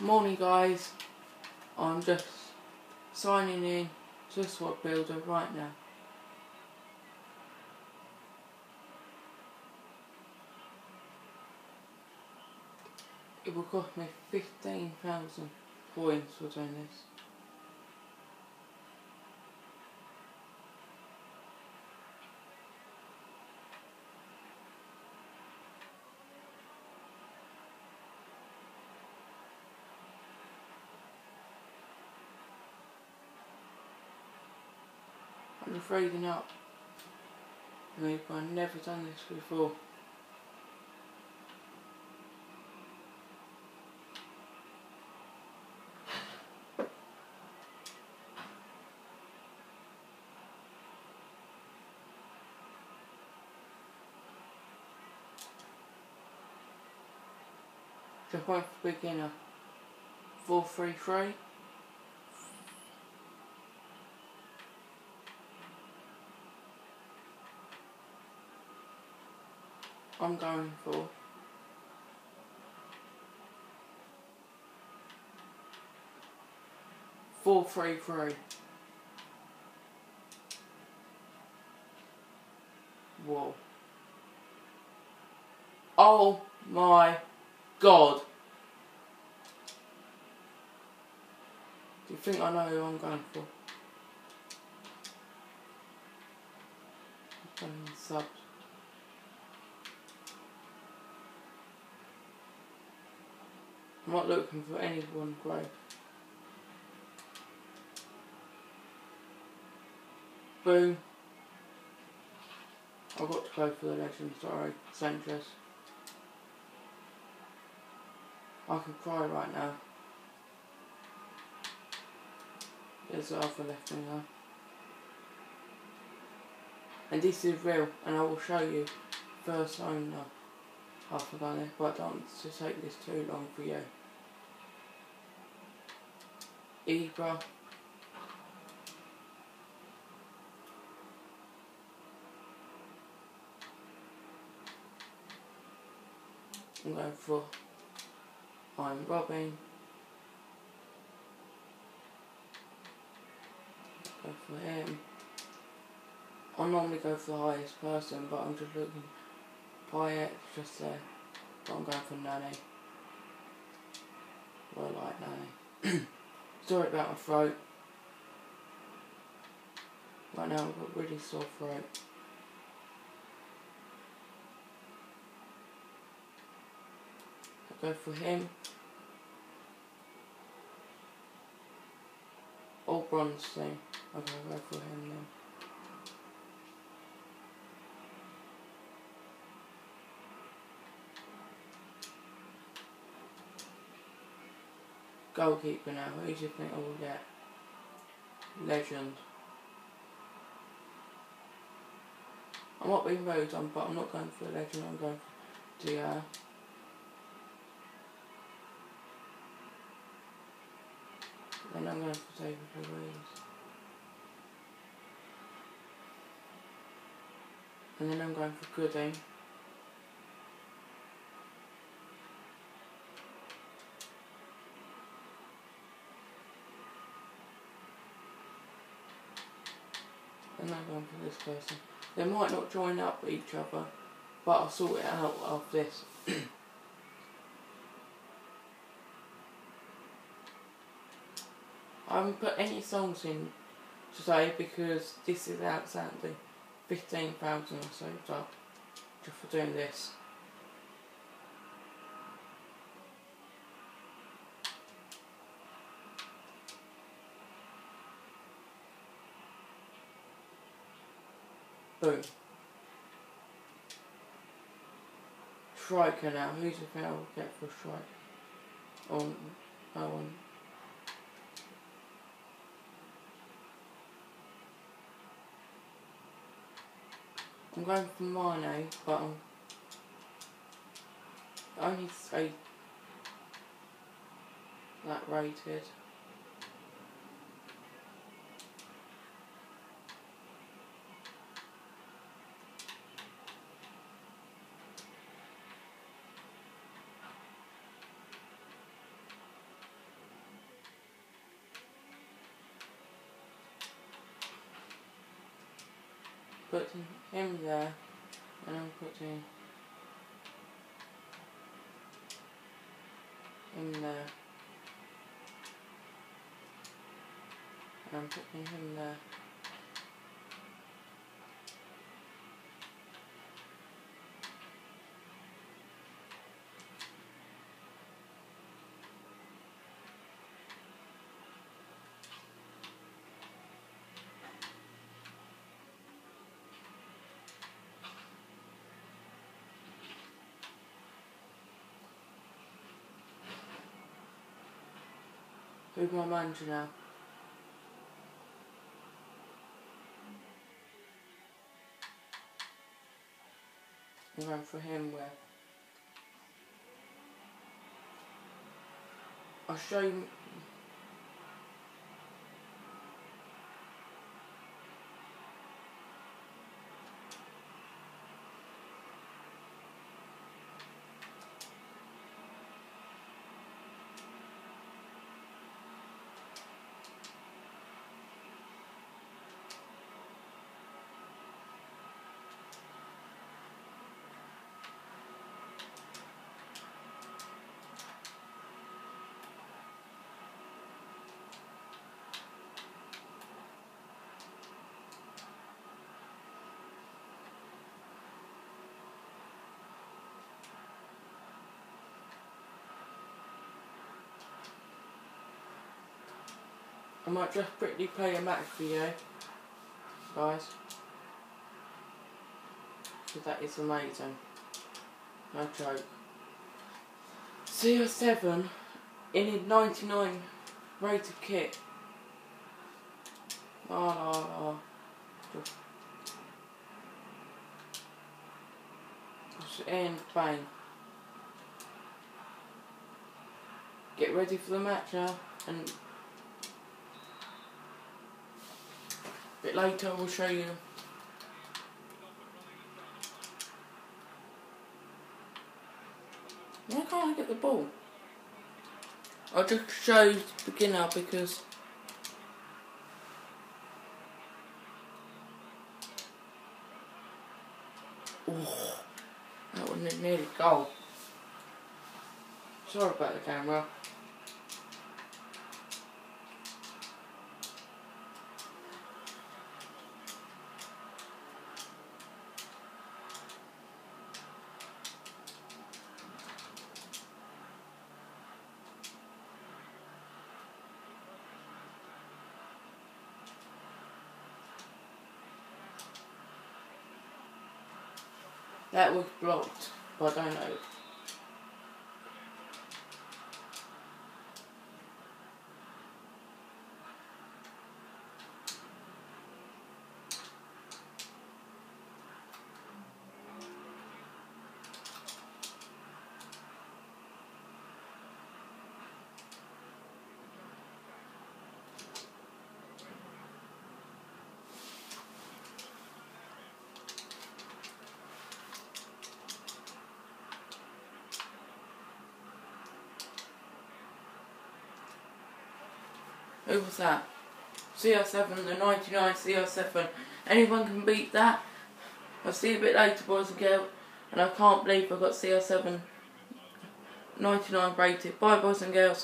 Morning guys, I'm just signing in to Swap Builder right now. It will cost me 15,000 coins for doing this. I'm just reading up. I've never done this before. The point for beginner. 433. I'm going for. Four three three. Whoa. Oh my god. Do you think I know who I'm going for? I'm going subs. I'm not looking for anyone great. Boom. I've got to go for the legend, sorry. Sanchez. I can cry right now. There's the other left winger. And this is real, and I will show you first owner after done it, but I don't want to take this too long for you. Ibra. I'm going for I'm Robben. Go for him. I normally go for the highest person, but I'm just looking. Payet just there. But I'm going for Nani. Well, I like Nani. Sorry about my throat. Right now I've got really sore throat. I'll go for him. All bronze thing. Okay, I'll go for him then. Goalkeeper now, who do you think I will get? Legend. I'm not being rude, I'm, but I'm not going for legend, I'm going for DR. Then I'm going for David Luiz. And then I'm going for Gooding. I'm going for this person. They might not join up with each other, but I'll sort it out of this. I haven't put any songs in today because this is outstanding. 15,000 I saved up just for doing this. Boom. Striker now. Who's the thing I'll get for strike? Oh, no one. I'm going for Mane, but I'm only say that rated. Putting him there, and I'm putting him there. And I'm putting him there. Who's my manager now? We ran for him where I'll show you I might just quickly play a match video, guys. Because that is amazing. No joke. CR7 in his 99 rated kit. Oh. Just, just in, bang. Get ready for the match now and bit later we'll show you. Why can't I get the ball? I'll just show you the beginner because oh, that wasn't nearly goal. Sorry about the camera That was blocked, but I don't know. Who was that? CR7, the 99 CR7. Anyone can beat that. I'll see you a bit later, boys and girls. And I can't believe I got CR7 99 rated. Bye, boys and girls.